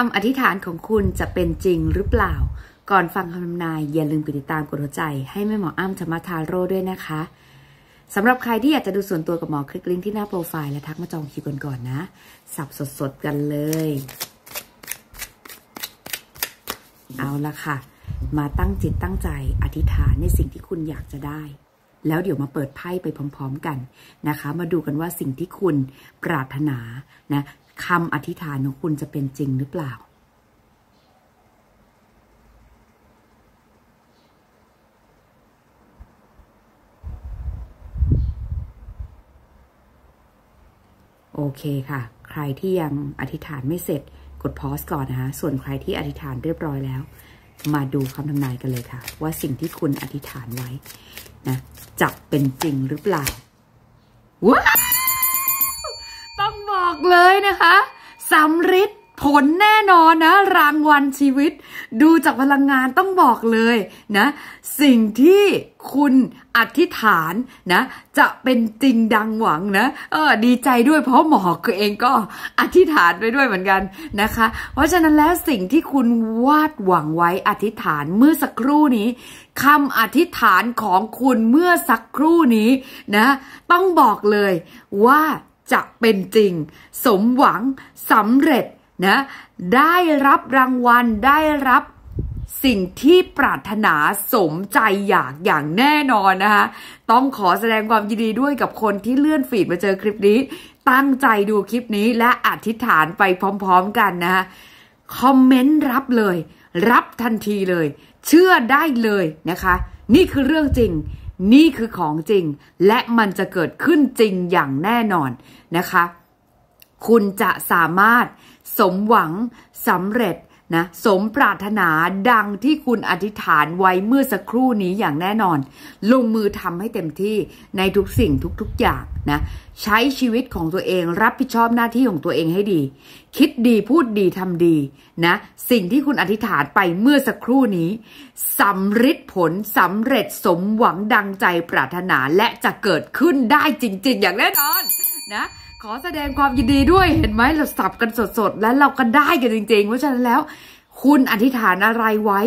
คำอธิษฐานของคุณจะเป็นจริงหรือเปล่า ก่อนฟังคำทำนายอย่าลืมกดติดตามกดหัวใจ ให้แม่หมออ้ำธรรมทาโร่ด้วยนะคะสำหรับใครที่อยากจะดูส่วนตัวกับหมอคลิกลิงก์ที่หน้าโปรไฟล์และทักมาจองคิวกันก่อนนะ สับสดๆกันเลย เอาละค่ะ มาตั้งจิตตั้งใจอธิษฐานในสิ่งที่คุณอยากจะได้ แล้วเดี๋ยวมาเปิดไพ่ไปพร้อม ๆ กันนะคะ มาดูกันว่าสิ่งที่คุณปรารถนานะ คำอธิษฐานของคุณจะเป็นจริงหรือเปล่า โอเคค่ะ ใครที่ยังอธิษฐานไม่เสร็จกดพอสก่อนนะคะส่วนใครที่อธิษฐานเรียบร้อยแล้ว มาดูคำทำนายกันเลยค่ะ ว่าสิ่งที่คุณอธิษฐานไว้นะจะเป็นจริงหรือเปล่าว้า บอกเลยนะคะสำริดผลแน่นอนนะ รางวัลชีวิต ดูจากพลังงานต้องบอกเลยนะ สิ่งที่คุณอธิษฐานนะ จะเป็นจริงดังหวังนะเออดีใจด้วยเพราะหมอเองก็อธิษฐานไปด้วยเหมือนกันนะคะ เพราะฉะนั้นแล้วสิ่งที่คุณวาดหวังไว้อธิษฐานเมื่อสักครู่นี้คำอธิษฐานของคุณเมื่อสักครู่นี้นะ ต้องบอกเลยว่า จะเป็นจริง สมหวังสำเร็จนะได้รับรางวัลได้รับสิ่งที่ปรารถนาสมใจอยากอย่างแน่นอนนะคะ ต้องขอแสดงความยินดีด้วยกับคนที่เลื่อนฟีดมาเจอคลิปนี้ ตั้งใจดูคลิปนี้และอธิษฐานไปพร้อมๆกันนะคะคอมเมนต์รับเลย รับทันทีเลย เชื่อได้เลยนะคะ นี่คือเรื่องจริง นี่คือของจริง และมันจะเกิดขึ้นจริงอย่างแน่นอนนะคะ คุณจะสามารถสมหวังสำเร็จ นะสมปรารถนาดังที่คุณอธิษฐานไว้เมื่อสักครู่นี้อย่างแน่นอน ลงมือทำให้เต็มที่ในทุกสิ่งทุกๆอย่างนะใช้ชีวิตของตัวเองรับผิดชอบหน้าที่ของตัวเองให้ดี คิดดีพูดดีทำดีนะสิ่งที่คุณอธิษฐานไปเมื่อสักครู่นี้สำฤทธิ์ผลสำเร็จสมหวังดังใจปรารถนาและจะเกิดขึ้นได้จริง ๆ อย่างแน่นอนนะ ขอแสดงความยินดีด้วยเห็นไหมเราสับกันสดๆ และเราก็ได้กันจริงๆ เพราะฉะนั้นแล้ว คุณอธิษฐานอะไรไว้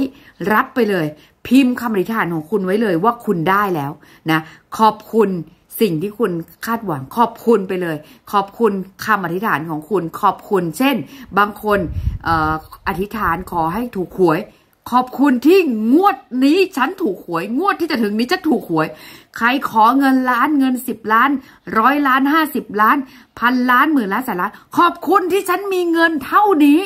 รับไปเลย พิมพ์คำอธิษฐานของคุณไว้เลยว่าคุณได้แล้วนะขอบคุณสิ่งที่คุณคาดหวังขอบคุณไปเลย ขอบคุณคำอธิษฐานของคุณ ขอบคุณ เช่น บางคนออธิษฐานขอให้ถูกหวย ขอบคุณที่งวดนี้ฉันถูกหวย งวดที่จะถึงนี้จะถูกหวย ใครขอเงินล้านเงินสิบล้านร้อยล้านห้าสิบล้าน พันล้านหมื่นล้านแสนล้าน ขอบคุณที่ฉันมีเงินเท่านี้